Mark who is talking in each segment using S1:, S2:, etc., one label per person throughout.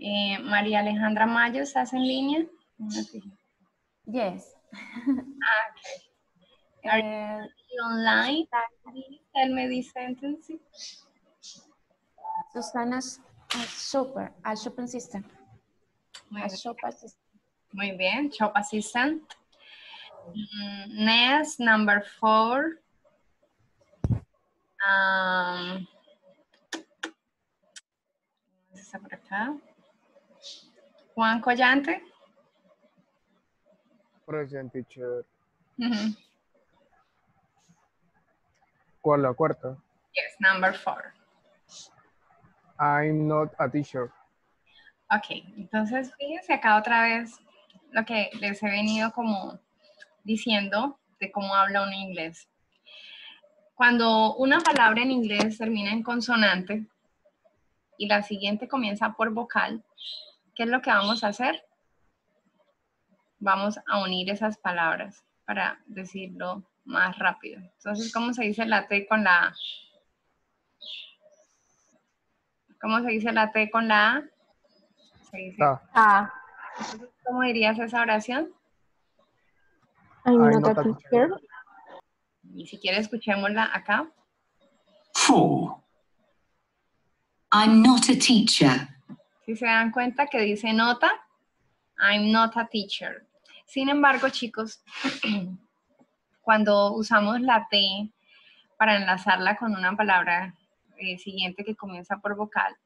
S1: Eh, María Alejandra Mayo, ¿estás en línea?
S2: Yes.
S1: Ah, okay. Are
S2: Eh,
S1: you online? Tell me this sentence.
S2: Susana's a shopper, a shopping system.
S1: Muy
S2: A
S1: bien.
S2: shopper system.
S1: Muy bien, shop assistant. Mm, Next, number four. Um, ¿dónde está por acá? Juan Collante.
S3: Present teacher. ¿Cuál la cuarta?
S1: Yes, number four.
S3: I'm not a teacher.
S1: Ok, entonces fíjense acá otra vez lo que les he venido como diciendo de cómo habla un inglés. Cuando una palabra en inglés termina en consonante y la siguiente comienza por vocal, ¿qué es lo que vamos a hacer? Vamos a unir esas palabras para decirlo más rápido. Entonces, ¿cómo se dice la T con la A? ¿Cómo se dice la T con la A? Se dice
S3: Ta.
S2: Ah,
S1: ¿Cómo dirías esa oración?
S4: I'm
S3: I'm
S4: not a
S3: not a
S4: teacher.
S1: Y si quieres, escuchémosla acá.
S5: 4. I'm not a teacher.
S1: Si se dan cuenta que dice nota, I'm not a teacher. Sin embargo, chicos, cuando usamos la T para enlazarla con una palabra eh, siguiente que comienza por vocal,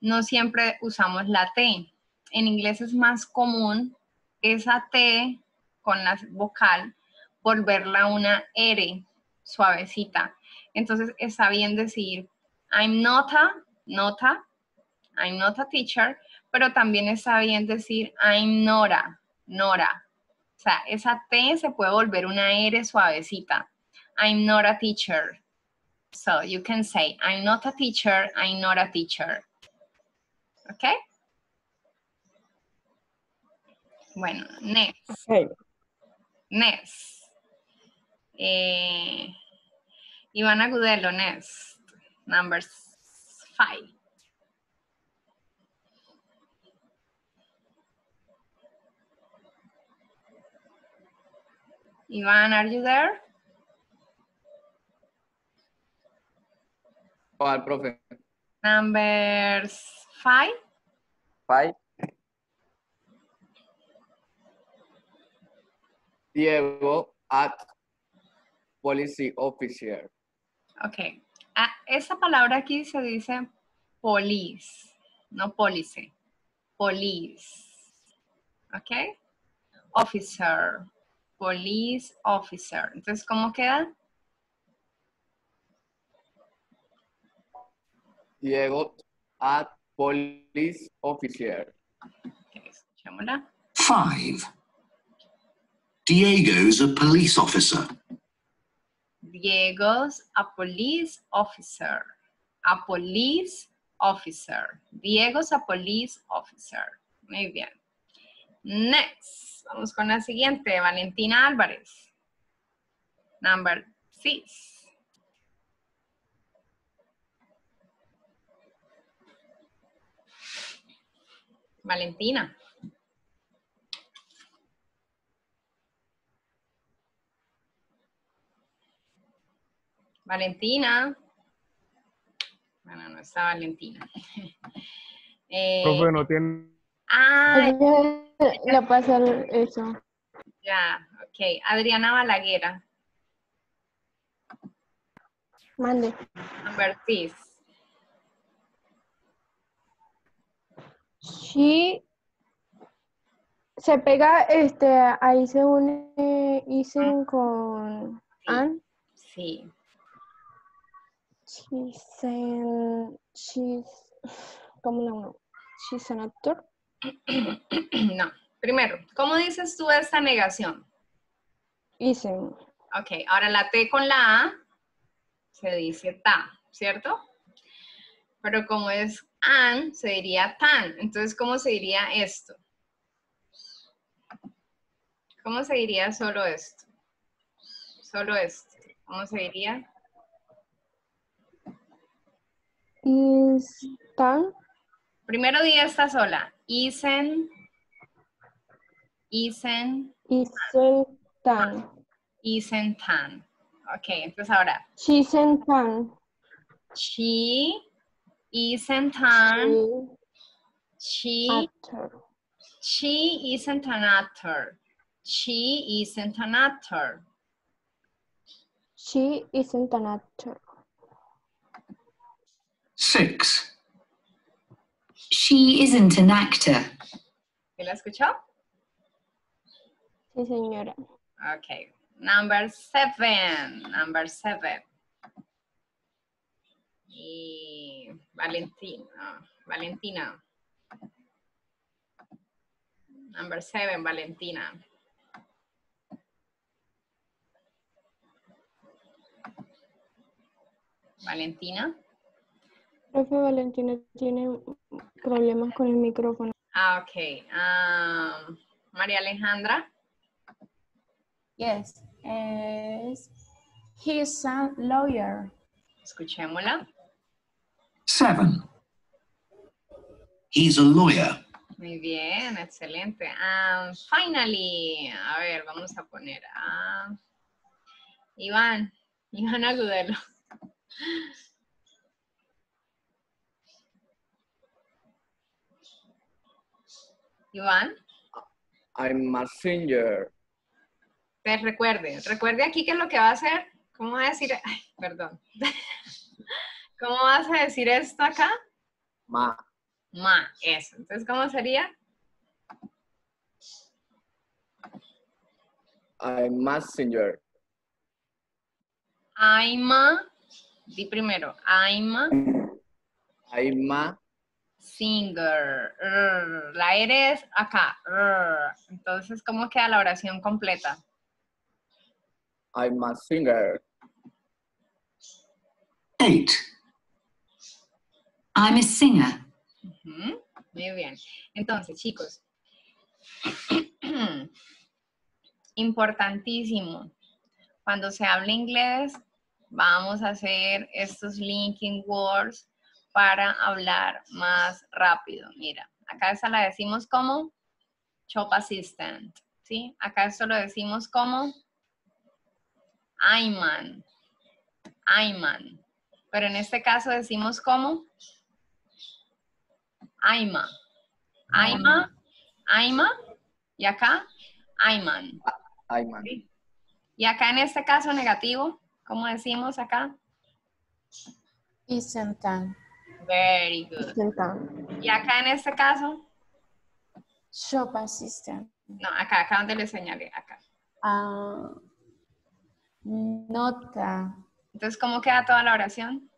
S1: no siempre usamos la T. En inglés es más común esa T con la vocal volverla una R suavecita. Entonces está bien decir I'm not a, not a, I'm not a teacher, pero también está bien decir I'm Nora, Nora. O sea, esa T se puede volver una R suavecita. I'm not a teacher. So you can say I'm not a teacher, I'm not a teacher. ¿Ok? Bueno, next.
S4: Okay.
S1: Next. Eh, Ivana Gudelo, next. Number five. Ivan, are you there?
S6: ¿Cuál, profe?
S1: Number five.
S6: Five. Diego at policy officer.
S1: Ok. Ah, esa palabra aquí se dice police, no police. Police. Ok. Officer. Police officer. Entonces, ¿cómo queda?
S6: Diego at police officer.
S1: Ok, escuchémosla.
S5: 5. Diego's a police officer.
S1: Diego's a police officer. A police officer. Diego's a police officer. Muy bien. Next. Vamos con la siguiente. Valentina Álvarez. Number six. Valentina. Valentina. Bueno, no está Valentina. Eh,
S3: Profe, no tiene.
S1: Ah,
S4: le pasa eso.
S1: ya, ok. Adriana Balaguera,
S4: Mande.
S1: number six.
S4: She se pega, este, ahí se une Isen con
S1: Sí.
S4: Ann.
S1: Sí,
S4: She's an, she's, ¿cómo la uno? She's an actor.
S1: no. Primero, ¿cómo dices tú esta negación?
S4: Isen.
S1: Ok, ahora la T con la A se dice ta, ¿cierto? Pero como es an, se diría tan. Entonces, ¿cómo se diría esto? ¿Cómo se diría solo esto? Solo esto. ¿Cómo se diría?
S4: Is tan,
S1: Primero di esta sola. Isen, isen,
S4: Isentan.
S1: isen tan. Ok, entonces ahora.
S4: Chisentan.
S1: Chi, isen tan,
S4: Chi.
S1: chi,
S4: Actor.
S1: chi isn't an actor. She isn't an actor.
S4: She isn't an actor.
S5: 6. She isn't an actor.
S1: ¿Sí la escuchó?
S4: Sí, señora.
S1: Okay. Number seven. Number seven. Y Valentina. Valentina. Number seven, Valentina. Valentina.
S4: Profe Valentina tiene problemas con el micrófono.
S1: Ah, ok. Um, María Alejandra.
S2: Yes. Is he's a lawyer.
S1: Escuchémosla.
S5: 7. He's a lawyer.
S1: Muy bien, excelente. Um, finally, a ver, vamos a poner a Iván, Iván Agudelo. Iván,
S6: I'm singer.
S1: te recuerde, recuerde aquí qué es lo que va a hacer. ¿Cómo va a decir? Ay, perdón. ¿Cómo vas a decir esto acá?
S6: Ma.
S1: Ma, eso. Entonces, ¿cómo sería?
S6: I'm a singer.
S1: I'm a, di primero, I'm a
S6: I'm a
S1: singer. R, La R es acá. R. Entonces, ¿cómo queda la oración completa?
S6: I'm a singer.
S5: 8. I'm a singer.
S1: Muy bien. Entonces, chicos, importantísimo. Cuando se habla inglés, vamos a hacer estos linking words para hablar más rápido. Mira, acá esta la decimos como shop assistant, ¿sí? Acá esto lo decimos como Ayman, Ayman. Pero en este caso decimos como Aima. Aima, Aima, y acá Ayman.
S6: I'm a
S1: Y acá en este caso negativo, ¿cómo decimos acá?
S2: Isn't that
S1: Very good. Y acá en este caso,
S2: shop assistant?
S1: no, acá, acá donde le señalé, acá.
S2: Uh, not a,
S1: Entonces, ¿cómo queda toda la oración?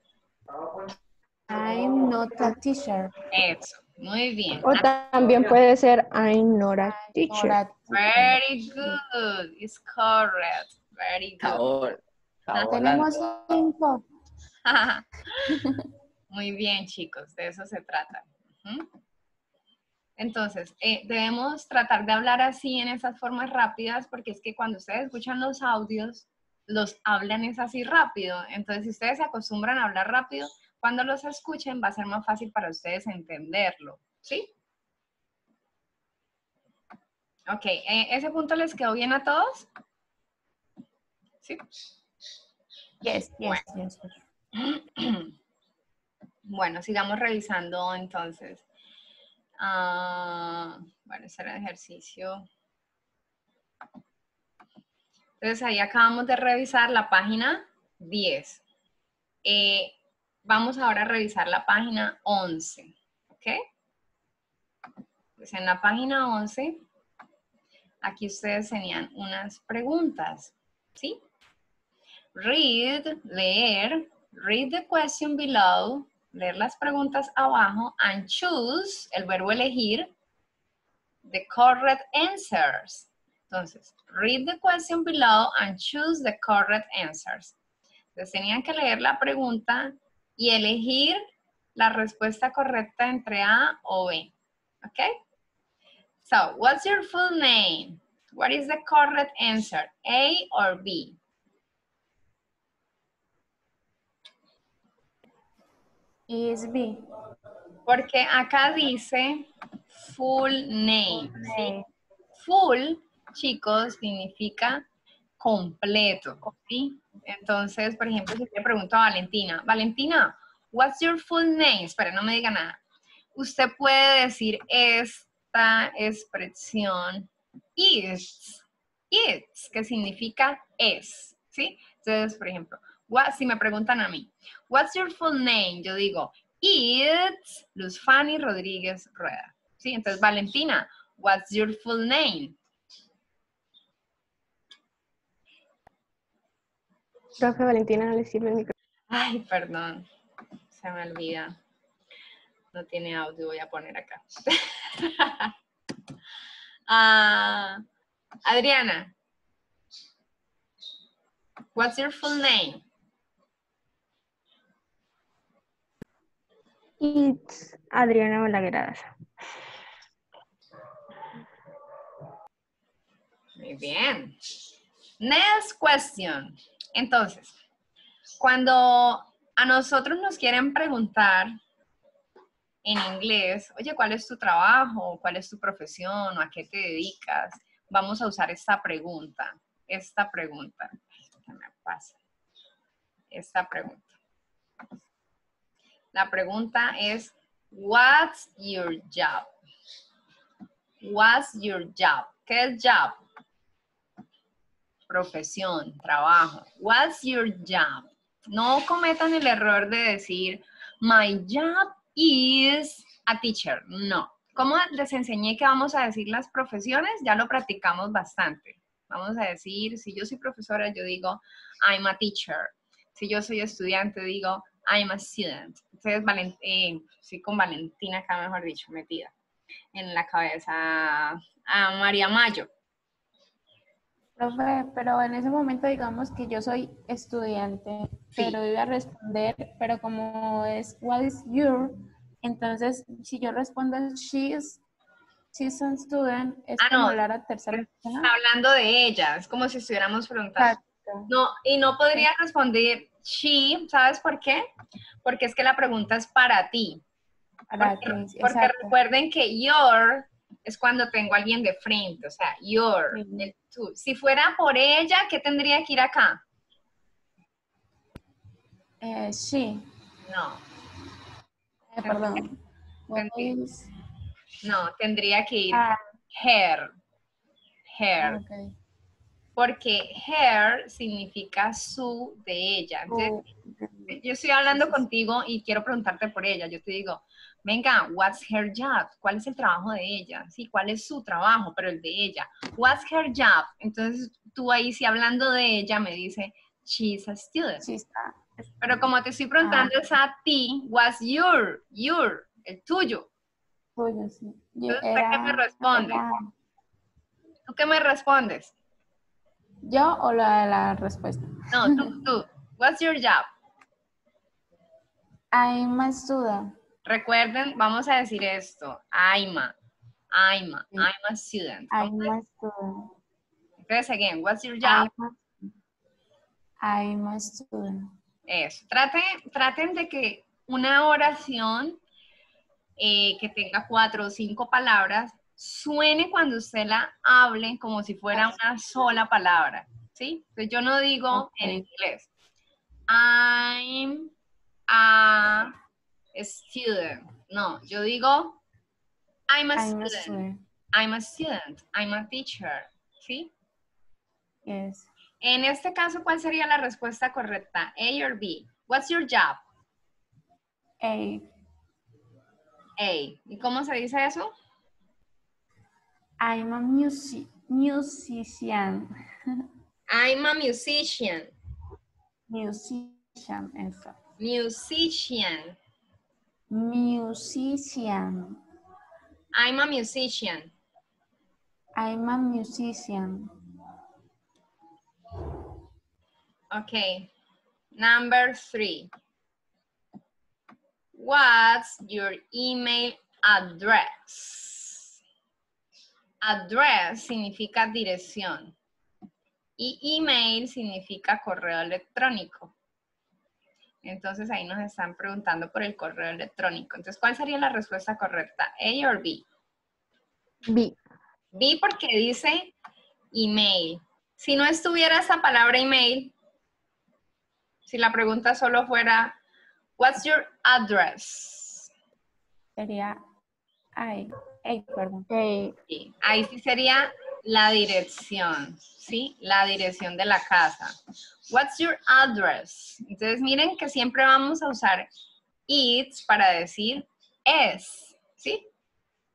S2: I'm not a teacher.
S1: Eso, muy bien.
S4: O también puede ser I'm not a teacher.
S2: a-
S1: Very good. It's correct. Very good.
S6: Ahora. ahora
S2: Tenemos cinco.
S1: Muy bien, chicos, de eso se trata. Entonces, eh, debemos tratar de hablar así en esas formas rápidas, porque es que cuando ustedes escuchan los audios, los hablan es así rápido. Entonces, si ustedes se acostumbran a hablar rápido, cuando los escuchen va a ser más fácil para ustedes entenderlo. ¿Sí? Ok, eh, ¿ese punto les quedó bien a todos? Sí.
S2: Yes, yes, yes.
S1: Bueno, sigamos revisando entonces. Ah, bueno, ese el ejercicio. Entonces ahí acabamos de revisar la página 10. Eh, vamos ahora a revisar la página 11. ¿Ok? Pues en la página 11, aquí ustedes tenían unas preguntas. ¿Sí? Read, leer, read the question below, leer las preguntas abajo, and choose, el verbo elegir, the correct answers. Entonces, read the question below and choose the correct answers. Entonces, tenían que leer la pregunta y elegir la respuesta correcta entre A o B. ¿Ok? So, what's your full name? What is the correct answer? A or B?
S2: Is B.
S1: Porque acá dice full name. ¿sí?
S2: Okay.
S1: Full, chicos, significa completo. ¿sí? Entonces, por ejemplo, si le pregunto a Valentina, Valentina, what's your full name? Espera, no me diga nada. Usted puede decir esta expresión is, is, que significa es, ¿sí? Entonces, por ejemplo, what- si me preguntan a mí, what's your full name? Yo digo, it's Luz Fanny Rodríguez Rueda, ¿sí? Entonces, Valentina, what's your full name?
S4: Profe Valentina no le sirve el micrófono.
S1: Ay, perdón, se me olvida. No tiene audio, voy a poner acá. Ah, Adriana, what's your full name?
S4: It's Adriana Balagueradas.
S1: Muy bien. Next question. Entonces, cuando a nosotros nos quieren preguntar en inglés, oye, ¿cuál es tu trabajo? ¿Cuál es tu profesión? ¿O a qué te dedicas? Vamos a usar esta pregunta. Esta pregunta. ¿Qué me pasa? Esta pregunta. La pregunta es, what's your job? What's your job? ¿Qué es job? profesión, trabajo. What's your job? No cometan el error de decir, my job is a teacher. No. ¿Cómo les enseñé que vamos a decir las profesiones? Ya lo practicamos bastante. Vamos a decir, si yo soy profesora, yo digo, I'm a teacher. Si yo soy estudiante, digo, I'm a student. Entonces, eh, sí, con Valentina acá, mejor dicho, metida en la cabeza a María Mayo.
S2: Profe, pero en ese momento digamos que yo soy estudiante,
S1: Sí.
S2: pero iba a responder, pero como es what is your, entonces si yo respondo she's, she's a student, es
S1: Ah,
S2: como
S1: no.
S2: hablar a tercera persona.
S1: hablando de ella, es como si estuviéramos preguntando.
S2: Exacto.
S1: No, y no podría responder she, ¿sabes por qué? Porque es que la pregunta es para ti.
S2: Para
S1: Porque,
S2: que-
S1: porque recuerden que your es cuando tengo a alguien de frente, o sea, your,
S2: Sí.
S1: el tú. Si fuera por ella, ¿qué tendría que ir acá?
S2: Eh, she,
S1: No,
S2: eh, perdón.
S1: No, tendría que ir
S2: ah,
S1: her, her,
S2: ok.
S1: Porque her significa su de ella. Entonces,
S2: Oh,
S1: yo estoy hablando contigo y quiero preguntarte por ella. Yo te digo, venga, what's her job? ¿Cuál es el trabajo de ella? Sí, ¿cuál es su trabajo? Pero el de ella. What's her job? Entonces tú ahí, si hablando de ella, me dice, she's a student.
S2: sí está.
S1: Pero como te estoy preguntando es a ti, what's your, your, el tuyo.
S2: Tuyo, sí.
S1: Entonces, ¿usted qué me
S2: era-
S1: responde?
S2: era-
S1: ¿Tú qué me respondes?
S2: ¿Yo o la, la respuesta?
S1: No, tú, tú. What's your job?
S2: I'm a student.
S1: Recuerden, vamos a decir esto. I'm a, I'm a,
S2: Sí.
S1: I'm a student.
S2: I'm a student.
S1: Entonces, again, what's your job?
S2: I'm a, I'm a student.
S1: Eso. Traten, traten de que una oración eh, que tenga cuatro o cinco palabras suene cuando usted la hable como si fuera una sola palabra. ¿Sí? Entonces yo no digo en inglés. I'm a student. No, yo digo I'm a
S2: I'm a
S1: student.
S2: student.
S1: I'm a student. I'm a teacher. ¿Sí?
S2: Yes.
S1: En este caso, ¿cuál sería la respuesta correcta? A or B? What's your job?
S2: A.
S1: A. ¿Y cómo se dice eso?
S2: I'm a music, musician.
S1: I'm a musician.
S2: Musician, eso.
S1: Musician.
S2: Musician.
S1: I'm a musician.
S2: I'm a musician.
S1: Okay. Number three. What's your email address? Address significa dirección y email significa correo electrónico. Entonces ahí nos están preguntando por el correo electrónico. Entonces, ¿cuál sería la respuesta correcta? ¿A o B?
S4: B.
S1: B porque dice email. Si no estuviera esa palabra email, si la pregunta solo fuera, what's your address?
S2: Sería I. Perdón.
S1: Sí, Ahí sí sería la dirección, ¿sí? La dirección de la casa. What's your address? Entonces miren que siempre vamos a usar it's para decir es, ¿sí?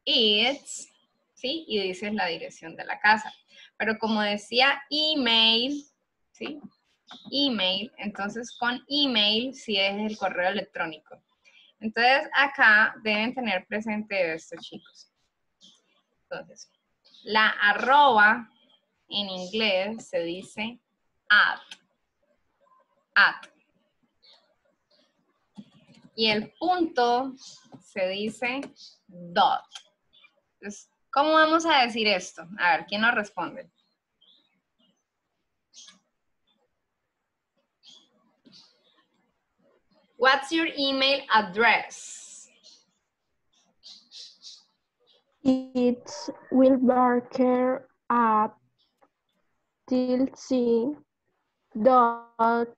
S1: It's, ¿sí? Y dices la dirección de la casa. Pero como decía email, ¿sí? Email, entonces con email sí es el correo electrónico. Entonces acá deben tener presente esto, chicos. Entonces, la arroba en inglés se dice at. At. Y el punto se dice dot. Entonces, ¿cómo vamos a decir esto? A ver, ¿quién nos responde? What's your email address?
S4: It's Will Barker at dot.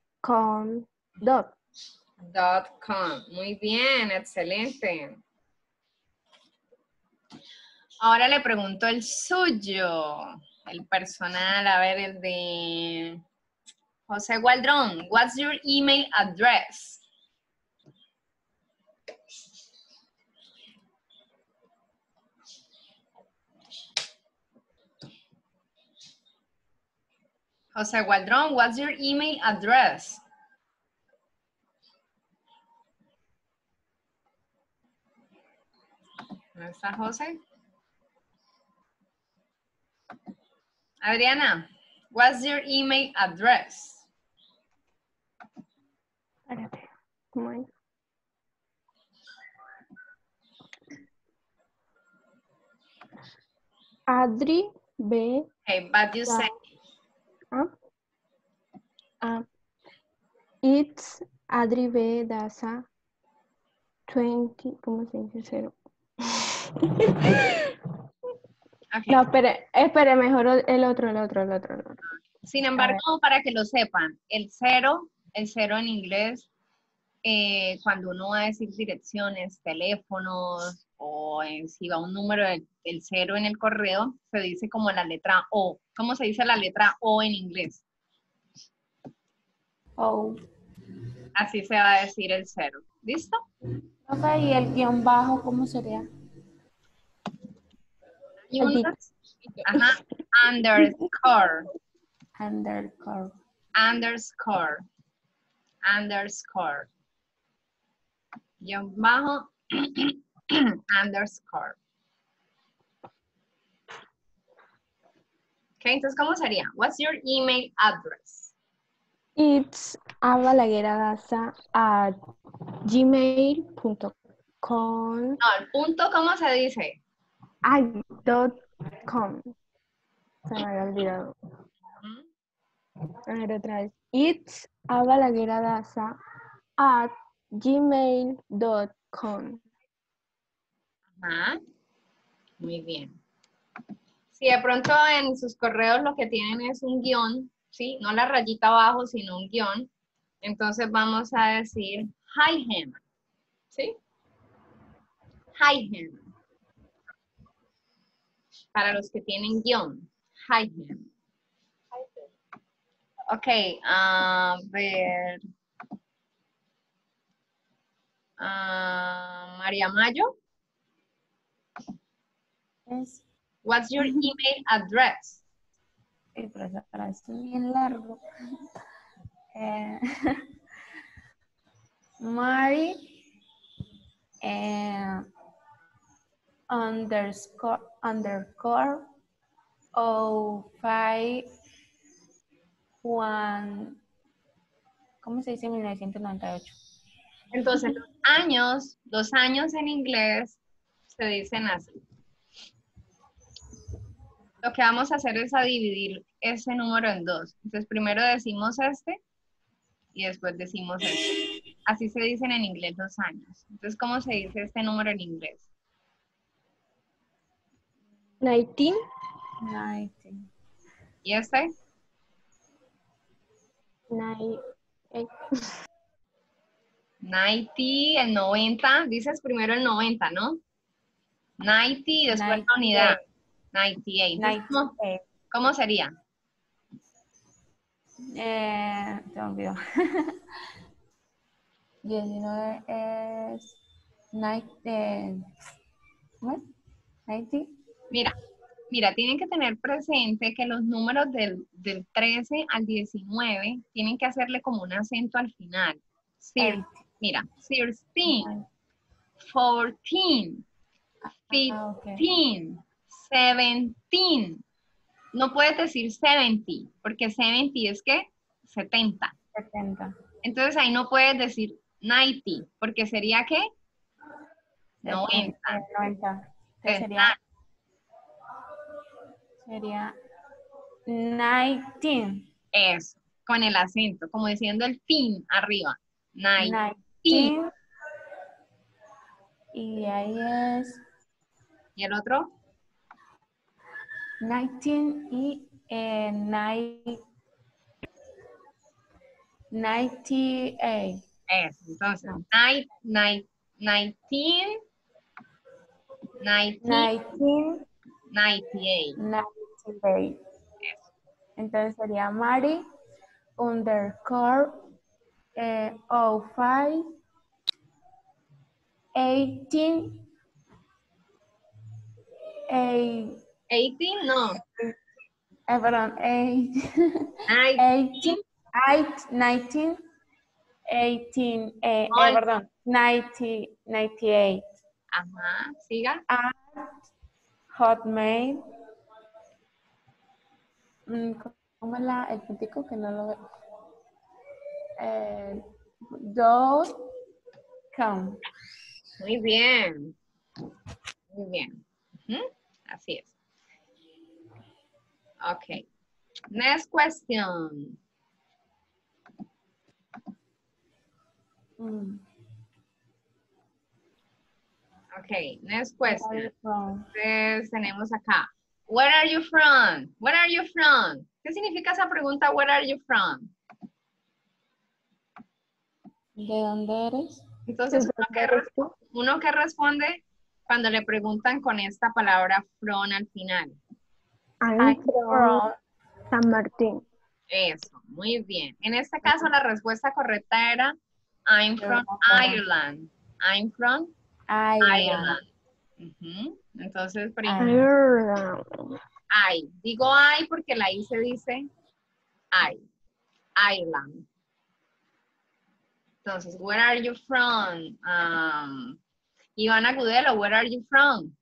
S4: Dot
S1: com. Muy bien, excelente. Ahora le pregunto el suyo, el personal, a ver, el de José Gualdrón. What's your email address? José Gualdrón, what's your email address? ¿No está José? Adriana, what's your email address?
S4: Espérate, ¿cómo? Adri B.
S1: Okay, but you say
S4: Ah, ah, it's Adri B. Daza 20, ¿cómo se dice cero?
S1: okay.
S4: No, espere, espere, mejor el otro, el otro, el otro, el otro.
S1: Sin embargo, para que lo sepan, el cero, el cero en inglés, eh, cuando uno va a decir direcciones, teléfonos o en, si va un número del, del cero en el correo, se dice como la letra O. ¿Cómo se dice la letra O en inglés?
S2: Oh.
S1: Así se va a decir el cero. ¿Listo?
S2: Ok, y el guion bajo, ¿cómo sería?
S1: Y una- ajá, underscore,
S2: Underscore.
S1: underscore, underscore. Guión bajo, underscore. Ok, entonces, ¿cómo sería? What's your email address?
S4: It's abalagueradaza at gmail.com.
S1: No, el punto, ¿cómo se dice?
S4: Ay, dot com. Se me había olvidado. A ver, otra vez. It's abalagueradaza at gmail.com.
S1: Muy bien. Si de pronto en sus correos lo que tienen es un guion, ¿sí? No la rayita abajo, sino un guion. Entonces vamos a decir hi Hannah, ¿sí? Hi Hannah. Para los que tienen guion, hi Hannah. Ok, a ver. Ah, María Mayo.
S2: Es,
S1: What's your email address?
S2: sí, pero esa frase es bien largo. Eh, Mari eh, underscore underscore o five one ¿cómo se dice 1998?
S1: Entonces, los años, los años en inglés se dicen así. Lo que vamos a hacer es a dividir ese número en dos. Entonces, primero decimos este y después decimos este. así se dicen en inglés los años. Entonces, ¿cómo se dice este número en inglés?
S4: 19,
S2: 19.
S1: ¿Y este?
S4: 98,
S1: 90, el 90. Dices primero el 90, ¿no? 90 y después la
S2: 98.
S1: unidad. 98. Entonces, ¿cómo,
S2: 98.
S1: cómo sería?
S2: Eh, te olvidó. 19 es 90. eh, ¿cómo es? 90.
S1: Mira, mira, tienen que tener presente que los números del, del 13 al 19 tienen que hacerle como un acento al final. Sir- mira, 13, 14,
S2: Ah, ok.
S1: 15, 17. No puedes decir 70, porque 70 es que 70.
S2: 70.
S1: Entonces ahí no puedes decir 90, porque sería que 90.
S2: Eh, 90.
S1: Es
S2: Entonces sería, sería 19.
S1: Eso, con el acento, como diciendo el fin arriba. 90.
S2: 19. Y ahí es
S1: ¿Y el otro?
S2: 19 y eh, 9 98.
S1: Eso, entonces, 19, 19,
S2: 19,
S1: 98.
S2: 98. Entonces sería Mari underscore eh, 05 18 eh,
S1: 18, no.
S2: eh, perdón, eh,
S1: Nine,
S2: 18 eight- 19 18 eh, eh, perdón 90 98
S1: Ajá, siga.
S2: Hotmail. Mm, ¿Cómo es la, el puntico que no lo veo? Eh, dot com.
S1: Muy bien. Muy bien. Así es. Ok. Next question.
S2: Mm.
S1: Ok, next question. Entonces tenemos acá. Where are you from? Where are you from? ¿Qué significa esa pregunta? Where are you from?
S2: ¿De dónde eres?
S1: Entonces, uno que responde cuando le preguntan con esta palabra from al final.
S4: I'm from San Martín.
S1: Eso, muy bien. En este caso, la respuesta correcta era I'm from Ireland. I'm from
S2: Ireland.
S1: Entonces, por ejemplo. I. Digo I porque la I se dice I. Ireland. Entonces, where are you from? Um, Ivana Gudelo, where are you from?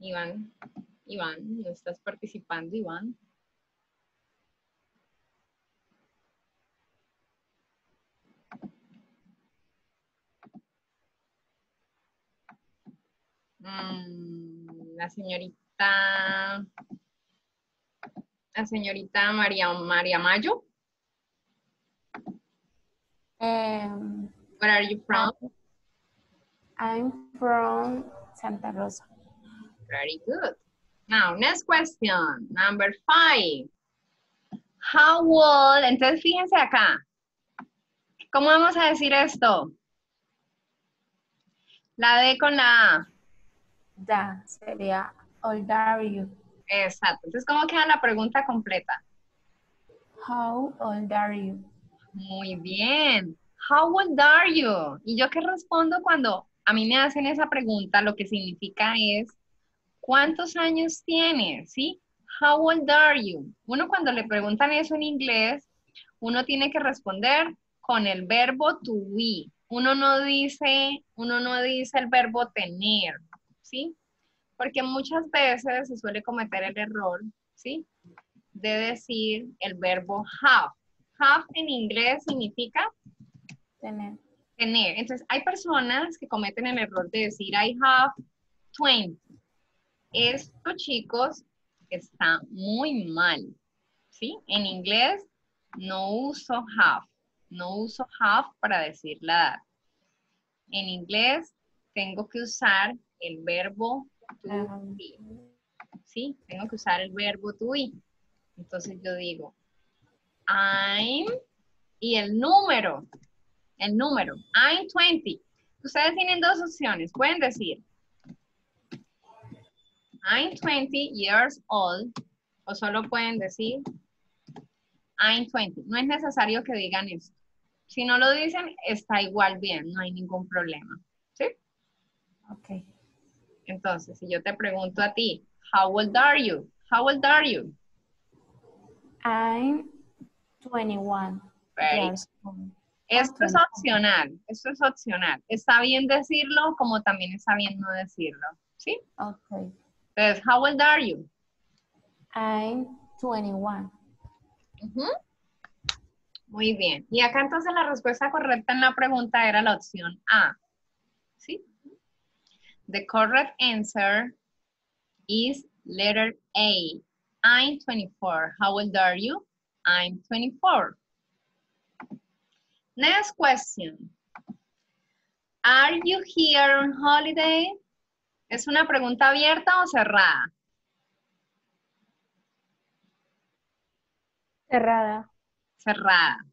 S1: Iván, Iván, no estás participando, Iván. Mm, la señorita, la señorita María, María Mayo,
S2: Em,
S1: where are you from?
S2: I'm from Santa Rosa.
S1: Very good. Now, next question, number five. How old, entonces fíjense acá. ¿Cómo vamos a decir esto? La D con la A.
S2: Da sería old are you?
S1: Exacto. Entonces, ¿cómo queda la pregunta completa?
S2: How old are you?
S1: Muy bien. How old are you? Y yo qué respondo cuando a mí me hacen esa pregunta, lo que significa es, ¿cuántos años tienes? ¿Sí? How old are you? Uno cuando le preguntan eso en inglés, uno tiene que responder con el verbo to be. Uno no dice, uno no dice el verbo tener, ¿sí? Porque muchas veces se suele cometer el error, ¿sí? De decir el verbo have. Have en inglés significa
S2: Tener.
S1: tener. Entonces, hay personas que cometen el error de decir I have 20. Esto, chicos, está muy mal. ¿sí? En inglés no uso have, no uso have para decir la edad. En inglés tengo que usar el verbo to be, ¿sí? Tengo que usar el verbo to be. Entonces yo digo, I'm, y el número, el número, I'm 20. Ustedes tienen dos opciones, pueden decir, I'm 20 years old, o solo pueden decir, I'm 20. No es necesario que digan esto. Si no lo dicen, está igual bien, no hay ningún problema. ¿Sí?
S2: Ok.
S1: Entonces, si yo te pregunto a ti, how old are you? How old are you?
S2: I'm 21
S1: Very
S2: years old.
S1: Esto es
S2: 21.
S1: opcional, esto es opcional. Está bien decirlo como también está bien no decirlo. ¿Sí?
S2: Ok.
S1: Entonces, how old are you?
S2: I'm 21.
S1: Ujú. Muy bien. Y acá entonces la respuesta correcta en la pregunta era la opción A. ¿Sí? The correct answer is letter A. I'm 24. How old are you? I'm 24. Next question. Are you here on holiday? ¿Es una pregunta abierta o cerrada?
S4: Cerrada.
S1: cerrada.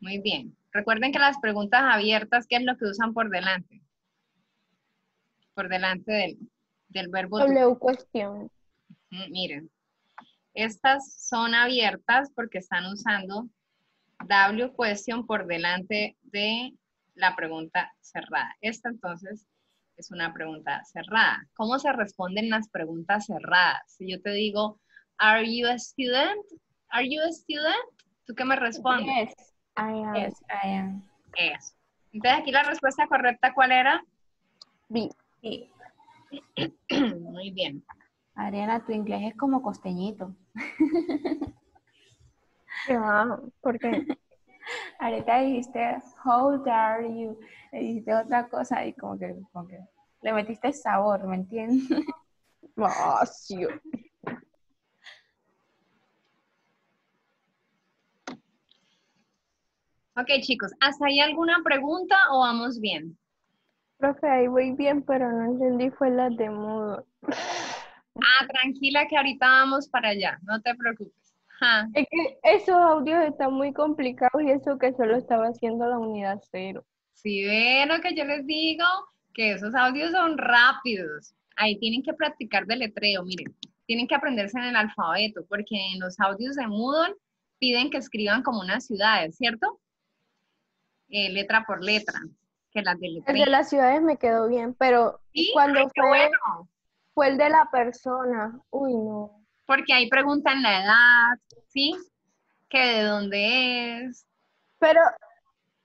S1: Muy bien. Recuerden que las preguntas abiertas, ¿qué es lo que usan por delante? Por delante del, del verbo.
S4: W cuestión.
S1: Miren, estas son abiertas porque están usando W question por delante de la pregunta cerrada. Esta entonces es una pregunta cerrada. ¿Cómo se responden las preguntas cerradas? Si yo te digo, ¿Are you a student? ¿Are you a student? ¿Tú qué me respondes?
S4: Yes, I am.
S2: Yes, I am.
S1: Eso. Entonces aquí la respuesta correcta, ¿cuál era?
S4: B.
S1: Muy bien.
S2: Ariana, tu inglés es como costeñito.
S4: Ah, ¿Por qué?
S2: Ahorita dijiste, how old are you? Le dijiste otra cosa y como que, como que le metiste sabor, ¿me entiendes?
S4: Ah, sí.
S1: Ok, chicos, ¿hasta ahí alguna pregunta o vamos bien?
S4: Profe, ahí voy bien, pero no entendí fue la de mudo.
S1: Ah, tranquila que ahorita vamos para allá, no te preocupes.
S4: Es que esos audios están muy complicados y eso que solo estaba haciendo la unidad cero.
S1: Si ven lo que yo les digo, que esos audios son rápidos. Ahí tienen que practicar deletreo, miren. Tienen que aprenderse en el alfabeto, porque en los audios de Moodle piden que escriban como unas ciudades, ¿cierto? Eh, letra por letra, que las
S4: El
S1: deletreen.
S4: de las ciudades me quedó bien, pero
S1: Sí,
S4: cuando
S1: ay,
S4: fue,
S1: bueno.
S4: Fue el de la persona, uy, no.
S1: Porque ahí preguntan la edad, ¿sí? Que de dónde es.
S4: Pero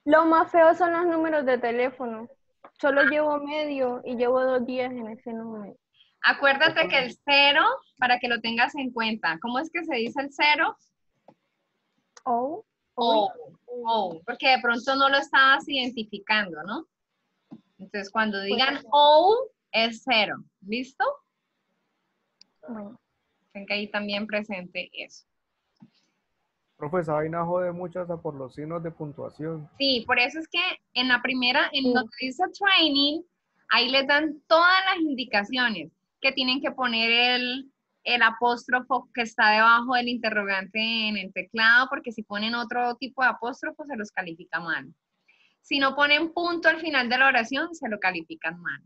S4: lo más feo son los números de teléfono. Solo llevo medio y llevo dos días en ese número.
S1: Acuérdate que el cero, para que lo tengas en cuenta, ¿cómo es que se dice el cero?
S4: Oh,
S1: O, o, porque de pronto no lo estabas identificando, ¿no? Entonces, cuando digan O, es cero. ¿Listo?
S4: Bueno.
S1: Tenga ahí también presente eso.
S3: Profe, esa vaina jode mucho hasta por los signos de puntuación.
S1: Sí, por eso es que en la primera, en
S4: Sí.
S1: donde dice training, ahí les dan todas las indicaciones que tienen que poner el, el apóstrofo que está debajo del interrogante en el teclado, porque si ponen otro tipo de apóstrofo se los califica mal. Si no ponen punto al final de la oración, se lo califican mal.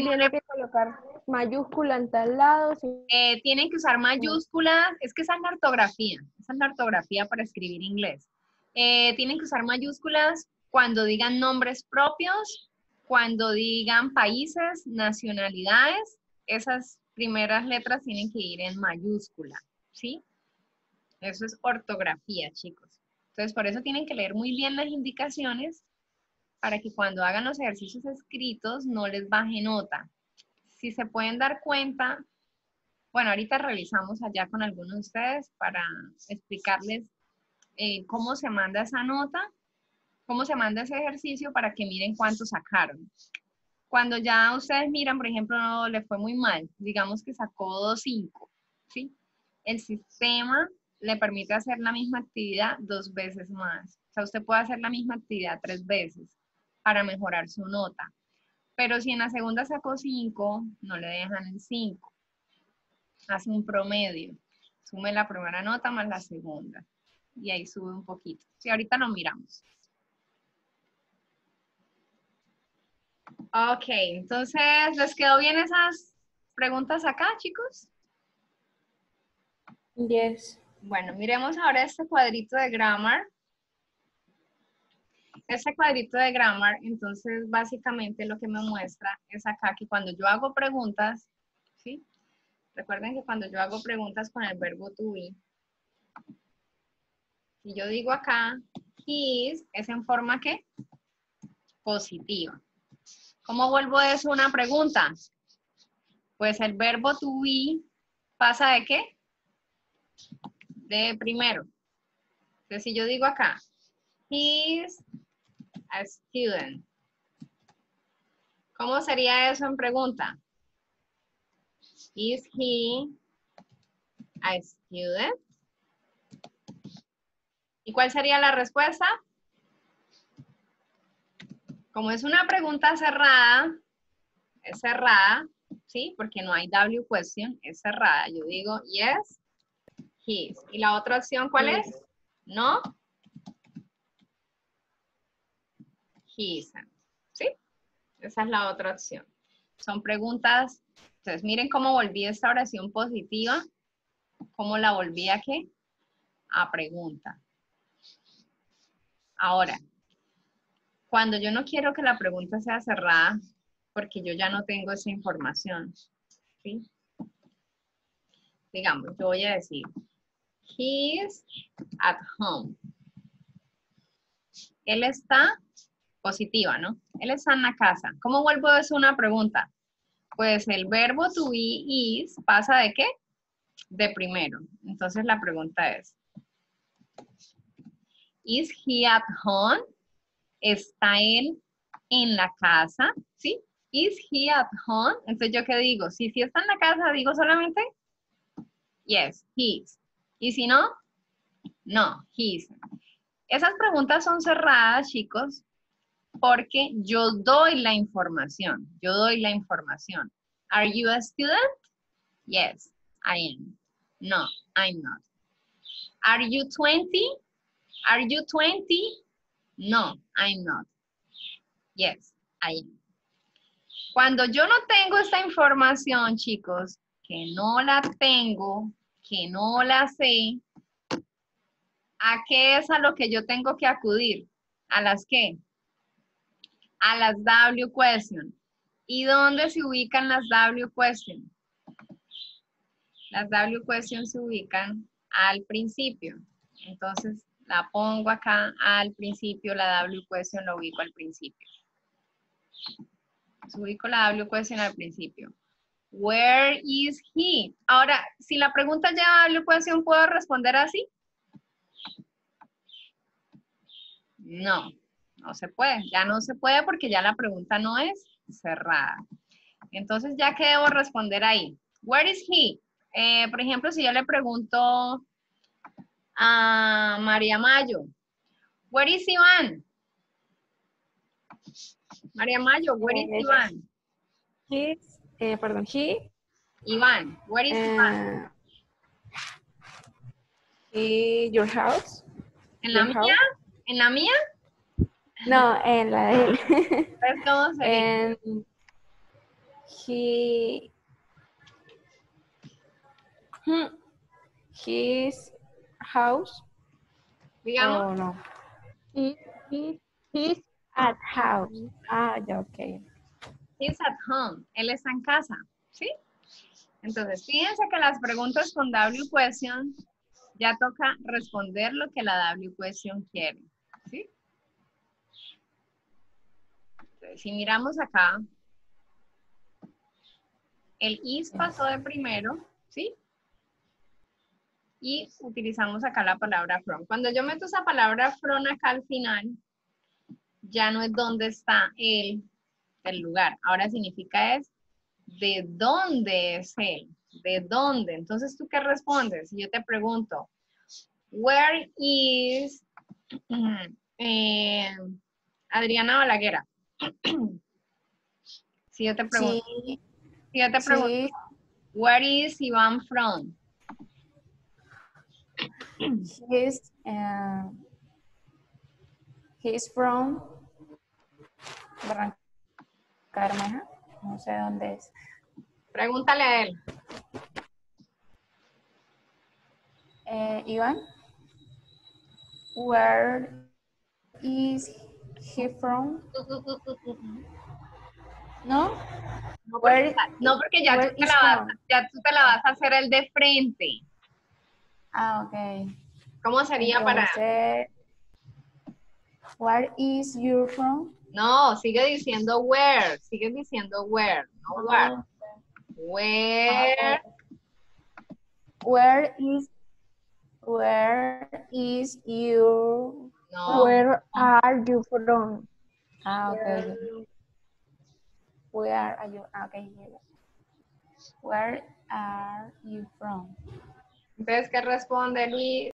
S4: Tiene que colocar mayúscula en tal lado. sí.
S1: eh, tienen que usar mayúsculas, es que esa es la ortografía, esa es la ortografía para escribir inglés. Eh, tienen que usar mayúsculas cuando digan nombres propios, cuando digan países, nacionalidades, esas primeras letras tienen que ir en mayúscula, ¿sí? Eso es ortografía, chicos. Entonces, por eso tienen que leer muy bien las indicaciones para que cuando hagan los ejercicios escritos no les baje nota. Si se pueden dar cuenta, bueno, ahorita revisamos allá con algunos de ustedes para explicarles eh, cómo se manda esa nota, cómo se manda ese ejercicio para que miren cuánto sacaron. Cuando ya ustedes miran, por ejemplo, no, le fue muy mal, digamos que sacó 2.5, ¿sí? El sistema le permite hacer la misma actividad dos veces más. O sea, usted puede hacer la misma actividad tres veces para mejorar su nota. Pero si en la segunda sacó 5, no le dejan el 5. Hace un promedio. Sume la primera nota más la segunda. Y ahí sube un poquito. Si ahorita lo miramos. Ok, entonces, ¿les quedó bien esas preguntas acá, chicos?
S2: Yes.
S1: Bueno, miremos ahora este cuadrito de grammar. Este cuadrito de grammar, entonces, básicamente lo que me muestra es acá que cuando yo hago preguntas, ¿sí? Recuerden que cuando yo hago preguntas con el verbo to be, si yo digo acá, his, es en forma ¿qué? Positiva. ¿Cómo vuelvo eso una pregunta? Pues el verbo to be pasa de qué? De primero. Entonces, si yo digo acá, he's a student. ¿Cómo sería eso en pregunta? Is he a student? ¿Y cuál sería la respuesta? Como es una pregunta cerrada, es cerrada, ¿sí? Porque no hay W question, es cerrada. Yo digo yes, his. ¿Y la otra opción cuál es? No. His. ¿Sí? Esa es la otra opción. Son preguntas. Entonces, miren cómo volví esta oración positiva. ¿Cómo la volví a qué? A pregunta. Ahora, cuando yo no quiero que la pregunta sea cerrada, porque yo ya no tengo esa información, ¿sí? Digamos, yo voy a decir, he's at home. Él está positiva, ¿no? Él está en la casa. ¿Cómo vuelvo a eso una pregunta? Pues el verbo to be is pasa de qué? De primero. Entonces la pregunta es, Is he at home? ¿Está él en la casa? ¿Sí? Is he at home? Entonces, ¿yo qué digo? Si sí está en la casa, digo solamente yes, he is. Y si no, no, he isn't. Esas preguntas son cerradas, chicos, porque yo doy la información. Yo doy la información. Are you a student? Yes, I am. No, I'm not. Are you 20? Are you 20? No, I'm not. Yes, I am. Cuando yo no tengo esta información, chicos, que no la tengo, que no la sé, ¿a qué es a lo que yo tengo que acudir? ¿A las qué? A las W question. ¿Y dónde se ubican las W question? Las W question se ubican al principio. Entonces, la pongo acá al principio, la W question la ubico al principio. Ubico la W question al principio. Where is he? Ahora, si la pregunta lleva W question, ¿puedo responder así? No, no se puede. Ya no se puede porque ya la pregunta no es cerrada. Entonces, ¿ya qué debo responder ahí? Where is he? Eh, por ejemplo, si yo le pregunto a María Mayo, where is Iván? María Mayo, where is
S2: Eh,
S1: Iván?
S2: His, eh, perdón, he,
S1: Iván, where is Iván?
S2: eh, he, your house.
S1: ¿En la
S2: house.
S1: mía? ¿En la mía?
S2: No, en la de él.
S1: ¿cómo sería?
S2: And he, hmm, his house.
S1: Digamos,
S2: Oh, no.
S4: He, he, he's
S2: At house. Ah, ya, ok.
S1: he's at home. Él está en casa, ¿sí? Entonces, fíjense que las preguntas con W question ya toca responder lo que la W question quiere, ¿sí? Si miramos acá, el is pasó de primero, ¿sí? Y utilizamos acá la palabra from. Cuando yo meto esa palabra from acá al final, ya no es dónde está él, el lugar. Ahora significa es de dónde es él, de dónde. Entonces, ¿tú qué respondes? Si yo te pregunto, Where is eh, Adriana Balaguera? Si yo te pregunto,
S2: Sí,
S1: si yo te pregunto,
S2: sí,
S1: where is Iván from?
S2: he's, uh, he's from Barranca Bermeja. No sé dónde es.
S1: Pregúntale a él.
S2: Eh, Iván, where is he from? ¿No?
S1: No,
S2: Where-
S1: porque, no, porque ya, tú te la vas, ya tú te la vas a hacer el de frente.
S2: Ah, ok.
S1: ¿Cómo sería para...?
S2: Where is you from?
S1: No, sigue diciendo where, sigue diciendo where, no where. Where,
S2: Where is where is you?
S1: No,
S4: Where are you from?
S2: Ah, okay. Where are you? Ah, okay. here. Where are you from?
S1: entonces, ¿qué responde Luis?